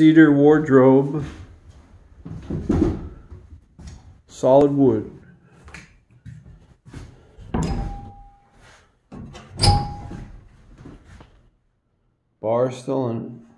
cedar wardrobe. Solid wood. Bar still in.